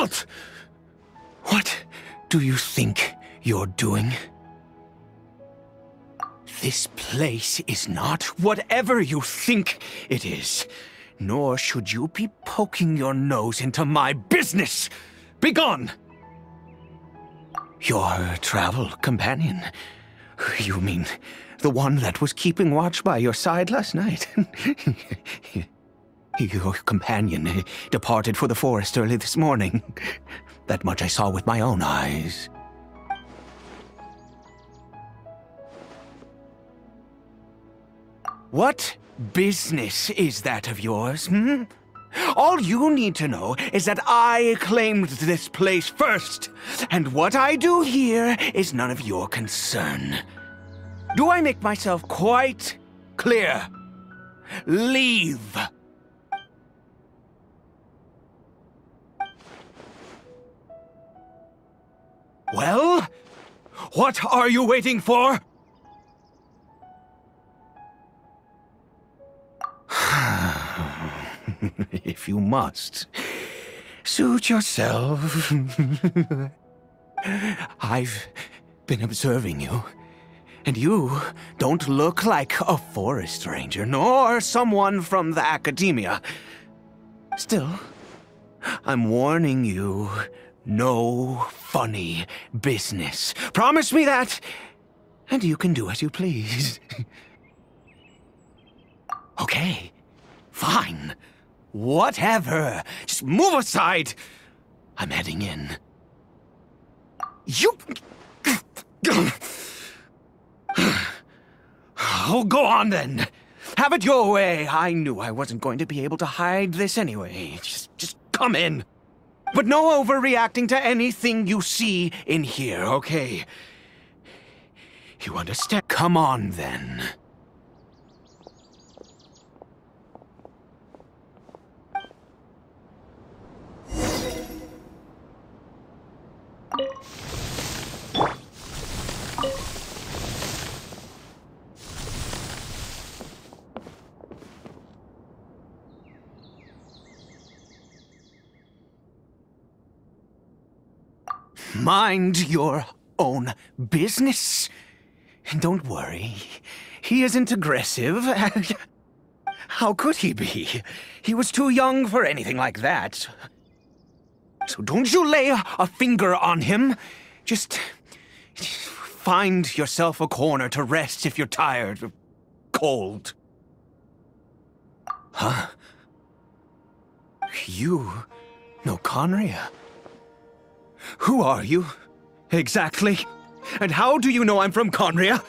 Halt! What do you think you're doing? This place is not whatever you think it is. Nor should you be poking your nose into my business. Begone! Your travel companion. You mean the one that was keeping watch by your side last night? your companion departed for the forest early this morning. That much I saw with my own eyes. What business is that of yours, hmm? All you need to know is that I claimed this place first, and what I do here is none of your concern. Do I make myself quite clear? Leave! Well? What are you waiting for? if you must. Suit yourself. I've been observing you, and you don't look like a forest ranger, nor someone from the academia. Still, I'm warning you, no funny business. Promise me that, and you can do as you please. okay, fine. Whatever. Just move aside. I'm heading in. You... Oh, go on then. Have it your way. I knew I wasn't going to be able to hide this anyway. Just, just come in. But no overreacting to anything you see in here, okay? You understand? Come on, then. Mind your own business. And don't worry, he isn't aggressive. How could he be? He was too young for anything like that. So don't you lay a finger on him. Just find yourself a corner to rest if you're tired or cold. Huh? You know Khaenri'ah? Who are you? Exactly? And how do you know I'm from Khaenri'ah?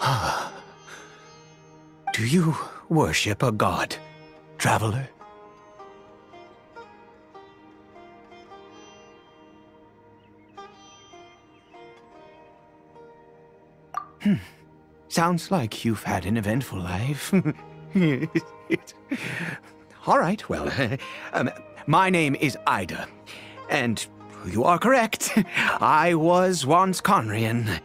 do you worship a god, traveler? Hmm. Sounds like you've had an eventful life. All right, well, um, my name is Ida, and you are correct. I was once Khaenri'ahn.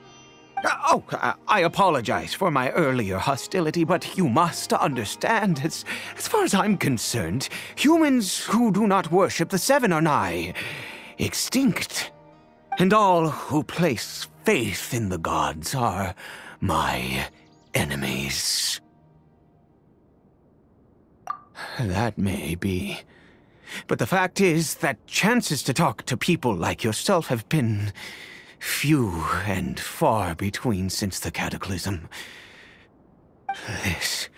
Uh, oh, I apologize for my earlier hostility, but you must understand, as, as far as I'm concerned, humans who do not worship the Seven are nigh extinct. And all who place faith in the gods are my enemies. That may be. But the fact is that chances to talk to people like yourself have been few and far between since the cataclysm. This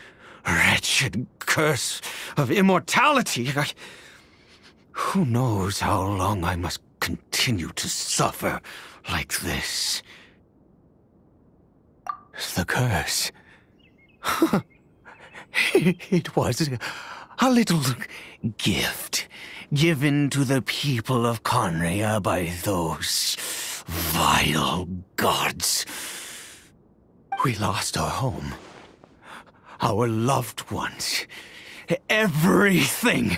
wretched curse of immortality. I, who knows how long I must continue to suffer like this? The curse. it was a little gift given to the people of Khaenri'ah by those vile gods. We lost our home, our loved ones, everything.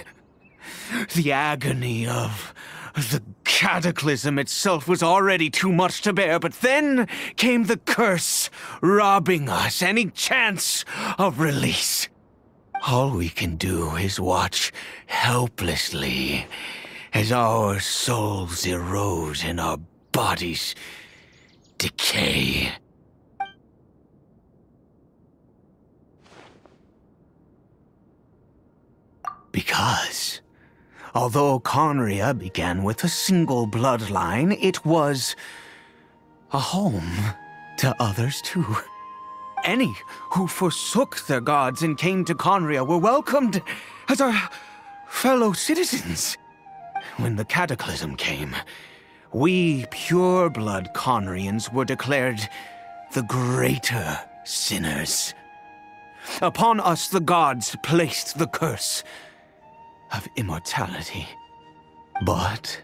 The agony of the cataclysm itself was already too much to bear, but then came the curse, robbing us any chance of release. All we can do is watch helplessly as our souls erode and our bodies decay. Because, although Khaenri'ah began with a single bloodline, it was a home to others too. Any who forsook their gods and came to Khaenri'ah were welcomed as our fellow citizens. When the Cataclysm came, we pure-blood Khaenri'ahns were declared the greater sinners. Upon us the gods placed the curse of immortality. But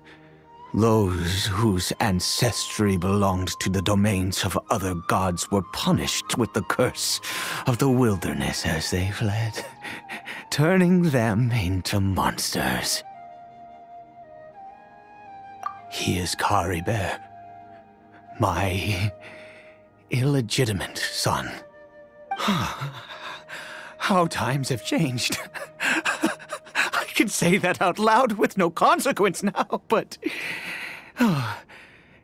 those whose ancestry belonged to the domains of other gods were punished with the curse of the wilderness as they fled, turning them into monsters. He is Caribert, my illegitimate son. How times have changed. Can say that out loud with no consequence now, but. Oh,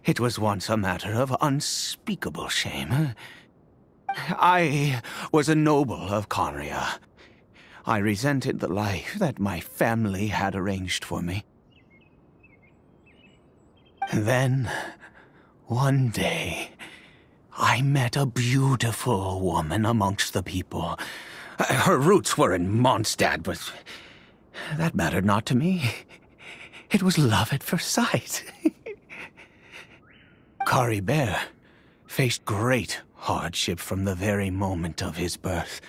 it was once a matter of unspeakable shame. I was a noble of Khaenri'ah. I resented the life that my family had arranged for me. Then, one day, I met a beautiful woman amongst the people. Her roots were in Mondstadt, but that mattered not to me. It was love at first sight. Caribert faced great hardship from the very moment of his birth.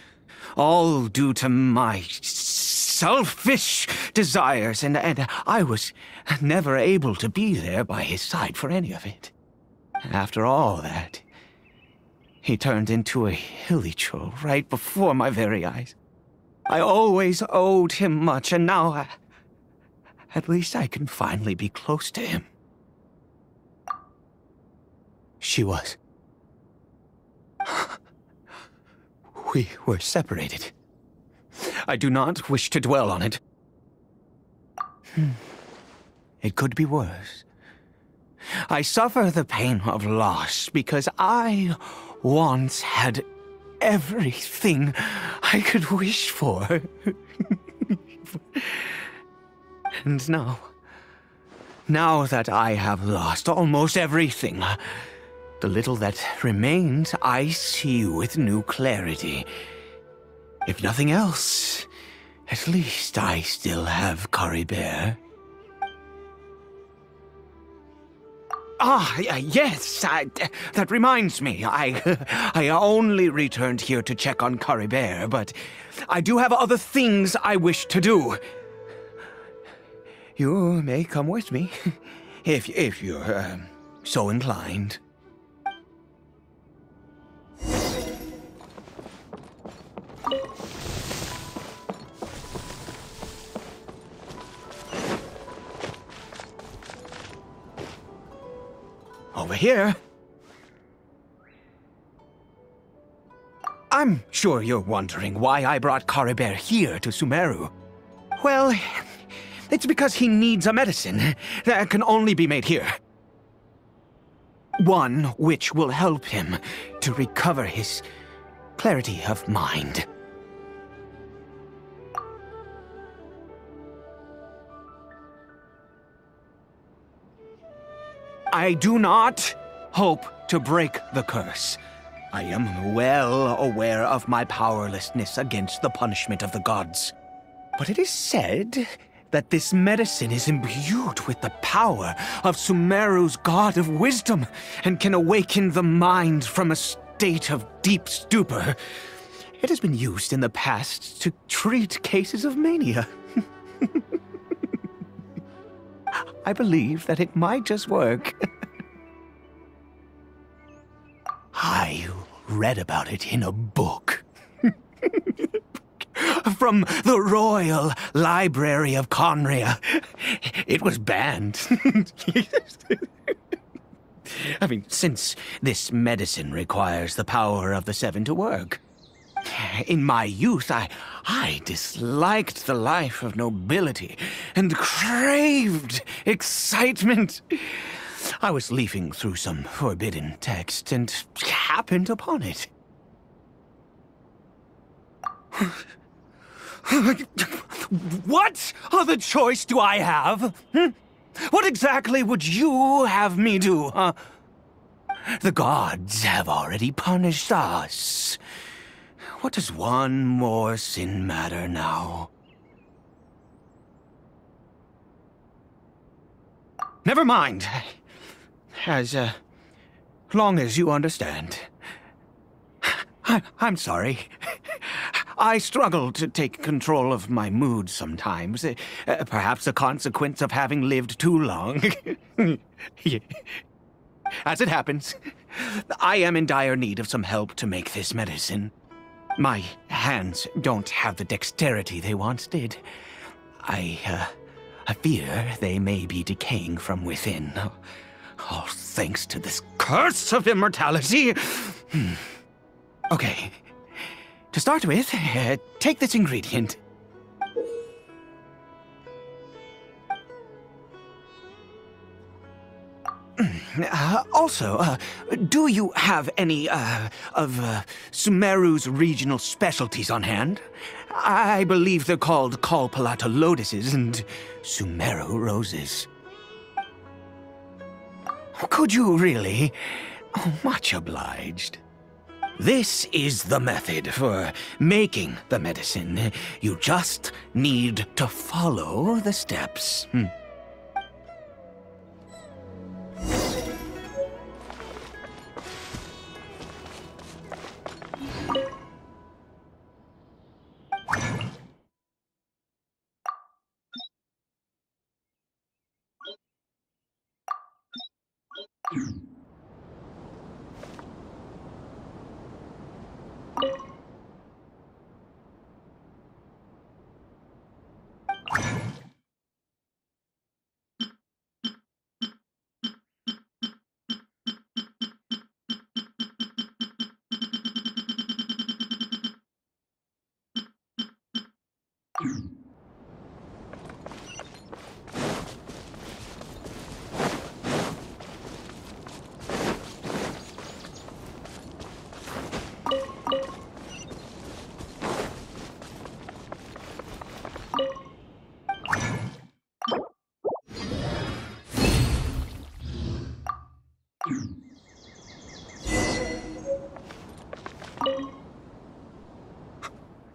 All due to my selfish desires, and, and I was never able to be there by his side for any of it. After all that, he turned into a hilichurl right before my very eyes. I always owed him much, and now I, at least I can finally be close to him. She was. We were separated. I do not wish to dwell on it. Hmm. It could be worse. I suffer the pain of loss because I once had everything I could wish for. and now, now that I have lost almost everything, the little that remains I see with new clarity. If nothing else, at least I still have Caribert. Ah, yes, I, that reminds me. I, I only returned here to check on Caribert, but I do have other things I wish to do. You may come with me, if, if you're uh, so inclined. Over here. I'm sure you're wondering why I brought Caribert here to Sumeru. Well, it's because he needs a medicine that can only be made here. One which will help him to recover his clarity of mind. I do not hope to break the curse. I am well aware of my powerlessness against the punishment of the gods. But it is said that this medicine is imbued with the power of Sumeru's god of wisdom and can awaken the mind from a state of deep stupor. It has been used in the past to treat cases of mania. I believe that it might just work. I read about it in a book. From the Royal Library of Khaenri'ah. it was banned. I mean, since this medicine requires the power of the Seven to work. In my youth, I, I disliked the life of nobility and craved excitement. I was leafing through some forbidden text and happened upon it. what other choice do I have? Hmm? What exactly would you have me do, huh? The gods have already punished us. What does one more sin matter now? Never mind. As, uh, long as you understand. I, I'm sorry. I struggle to take control of my mood sometimes. Uh, perhaps a consequence of having lived too long. As it happens, I am in dire need of some help to make this medicine. My hands don't have the dexterity they once did. I, uh, I fear they may be decaying from within. All thanks to this curse of immortality. Hmm. Okay. To start with, uh, take this ingredient. Uh, also, uh, do you have any uh, of uh, Sumeru's regional specialties on hand? I believe they're called Kalpalata lotuses and Sumeru roses. Could you really? Oh, much obliged. This is the method for making the medicine. You just need to follow the steps. Hmm.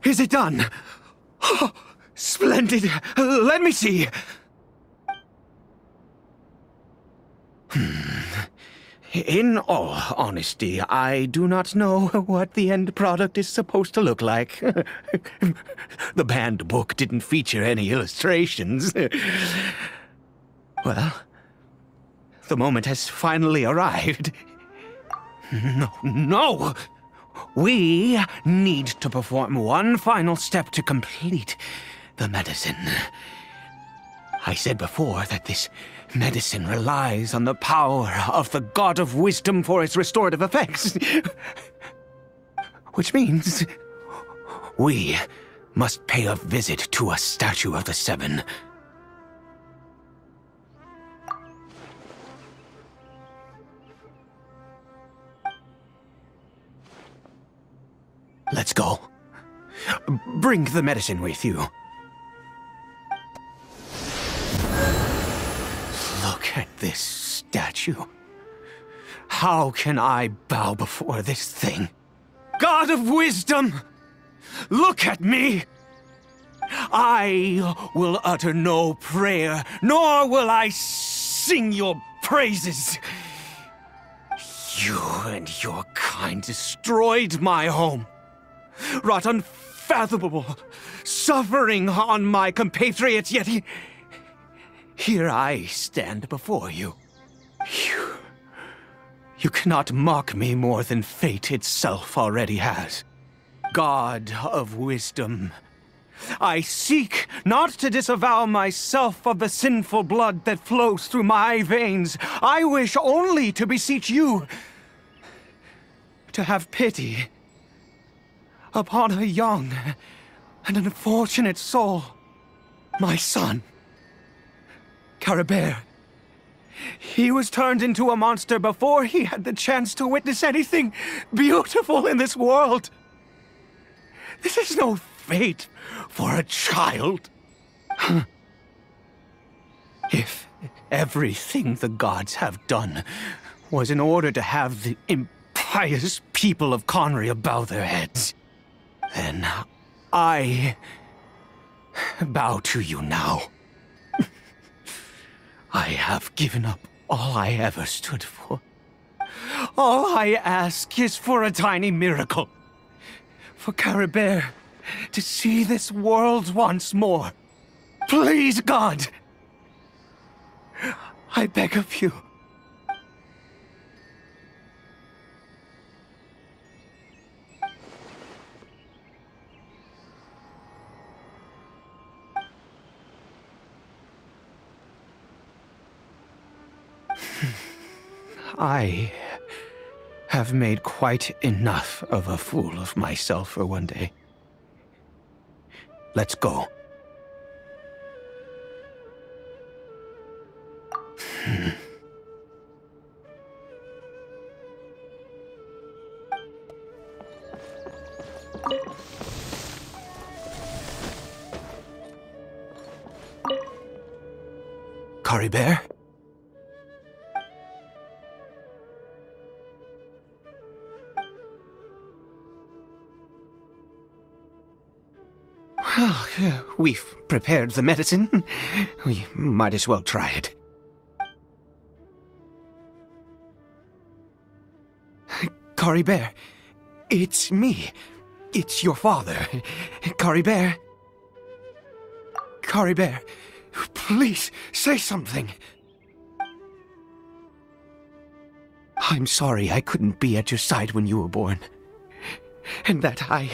Is it done? Let me see. Hmm. In all honesty, I do not know what the end product is supposed to look like. the banned book didn't feature any illustrations. well, the moment has finally arrived. No, no! We need to perform one final step to complete the medicine. I said before that this medicine relies on the power of the God of Wisdom for its restorative effects. Which means we must pay a visit to a statue of the Seven. Let's go. Bring the medicine with you. How can I bow before this thing? God of wisdom! Look at me! I will utter no prayer, nor will I sing your praises. You and your kind destroyed my home wrought unfathomable suffering on my compatriots, yet he, here I stand before. You, you cannot mock me more than fate itself already has. God of wisdom, I seek not to disavow myself of the sinful blood that flows through my veins. I wish only to beseech you to have pity upon a young and unfortunate soul, my son, Caribert. He was turned into a monster before he had the chance to witness anything beautiful in this world. This is no fate for a child. if everything the gods have done was in order to have the impious people of Khaenri'ah bow their heads, then I bow to you now. I have given up all I ever stood for. All I ask is for a tiny miracle. For Caribert to see this world once more. Please, God! I beg of you. I have made quite enough of a fool of myself for one day. Let's go. Caribert? Well, we've prepared the medicine. We might as well try it. Caribert, it's me. It's your father. Caribert. Caribert, please say something. I'm sorry I couldn't be at your side when you were born. And that I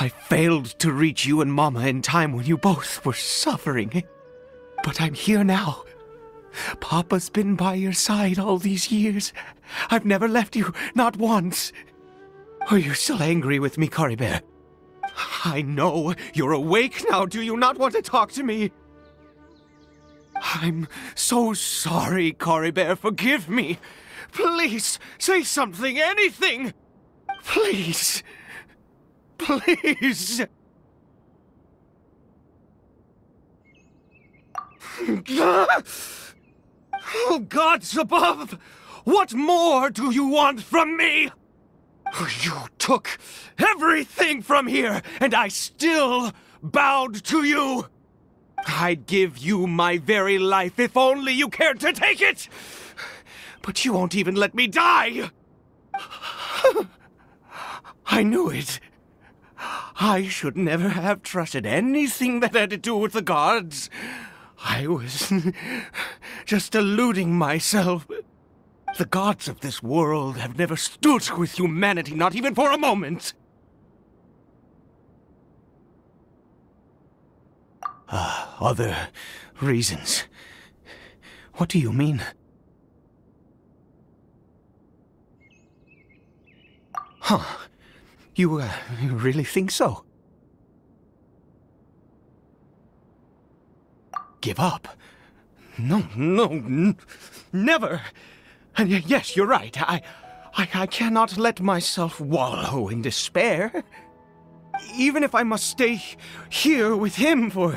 I failed to reach you and Mama in time when you both were suffering. But I'm here now. Papa's been by your side all these years. I've never left you, not once. Are you still angry with me, Caribert? I know. You're awake now. Do you not want to talk to me? I'm so sorry, Caribert. Forgive me. Please, say something, anything. Please. Please! Oh, gods above! What more do you want from me? You took everything from here, and I still bowed to you! I'd give you my very life if only you cared to take it! But you won't even let me die! I knew it. I should never have trusted anything that had to do with the gods. I was just deluding myself. The gods of this world have never stood with humanity, not even for a moment. Uh, other reasons. What do you mean? Huh. You, uh, you really think so? Give up? No, no, never. And yes, you're right. I, I, I cannot let myself wallow in despair. Even if I must stay here with him for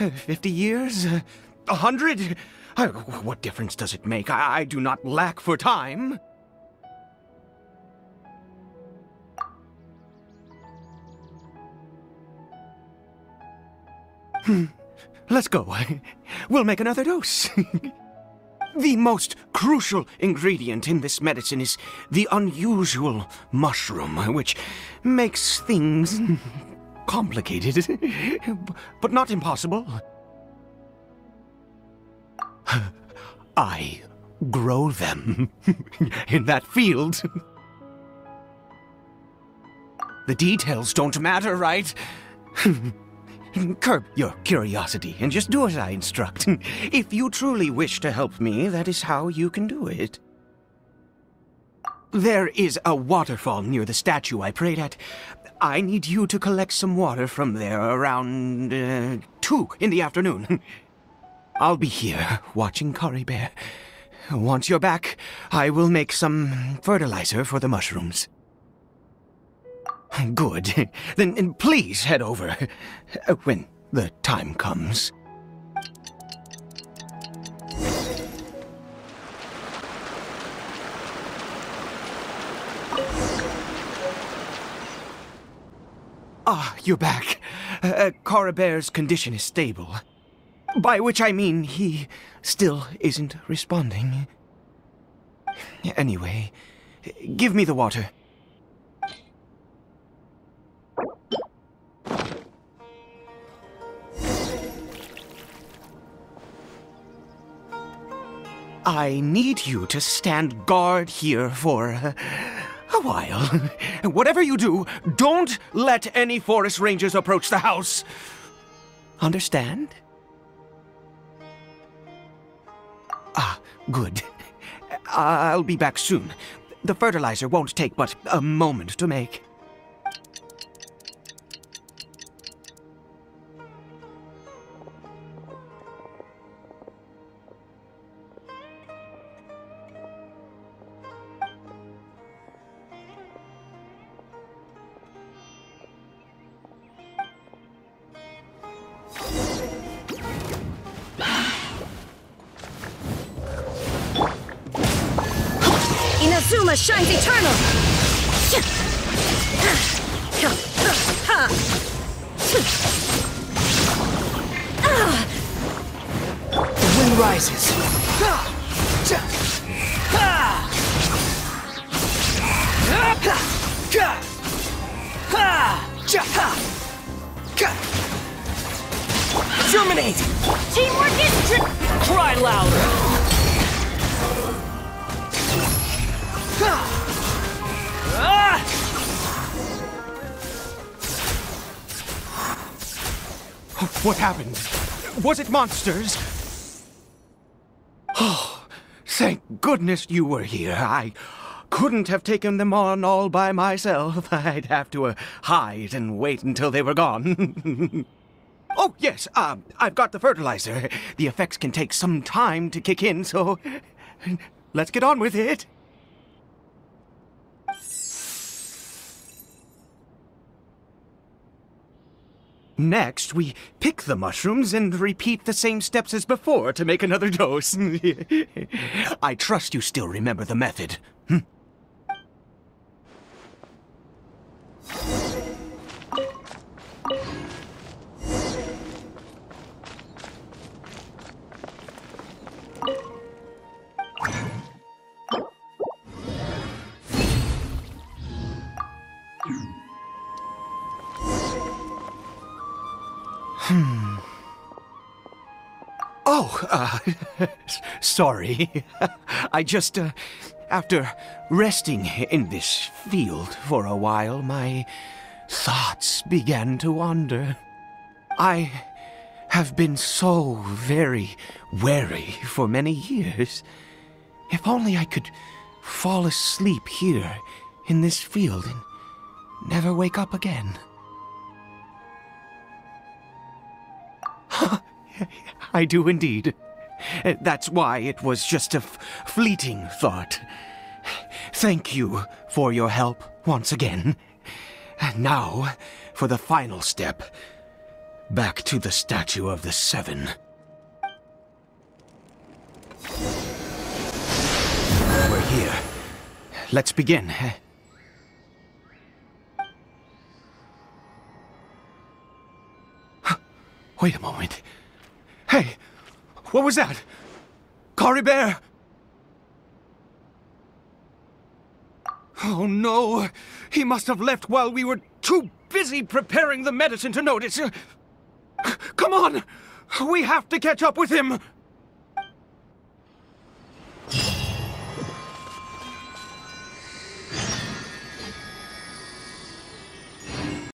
uh, 50 years, uh, a hundred, uh, what difference does it make? I, I do not lack for time. Let's go. We'll make another dose. the most crucial ingredient in this medicine is the unusual mushroom, which makes things complicated, but not impossible. I grow them in that field. The details don't matter, right? Curb your curiosity and just do as I instruct. If you truly wish to help me, that is how you can do it. There is a waterfall near the statue I prayed at. I need you to collect some water from there around uh, 2 in the afternoon. I'll be here watching Caribert. Once you're back, I will make some fertilizer for the mushrooms. Good. Then please head over uh, when the time comes. Ah, you're back. Uh, Caribert's condition is stable. By which I mean he still isn't responding. Anyway, give me the water. I need you to stand guard here for a while. Whatever you do, don't let any forest rangers approach the house. Understand? Ah, good. I'll be back soon. The fertilizer won't take but a moment to make. Inazuma shines eternal! The wind rises. Germinate! Teamwork is Cry louder! What happened? Was it monsters? Oh, thank goodness you were here. I couldn't have taken them on all by myself. I'd have to uh, hide and wait until they were gone. oh, yes, uh, I've got the fertilizer. The effects can take some time to kick in, so let's get on with it. Next, we pick the mushrooms and repeat the same steps as before to make another dose. I trust you still remember the method. Hmm? Oh, uh, sorry. I just, uh, after resting in this field for a while, my thoughts began to wander. I have been so very wary for many years. If only I could fall asleep here in this field and never wake up again. I do indeed. That's why it was just a fleeting thought. Thank you for your help once again. And now, for the final step. Back to the statue of the Seven. We're here. Let's begin. Wait a moment. Hey, what was that? Caribert! Oh no! He must have left while we were too busy preparing the medicine to notice. Come on! We have to catch up with him!